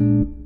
you.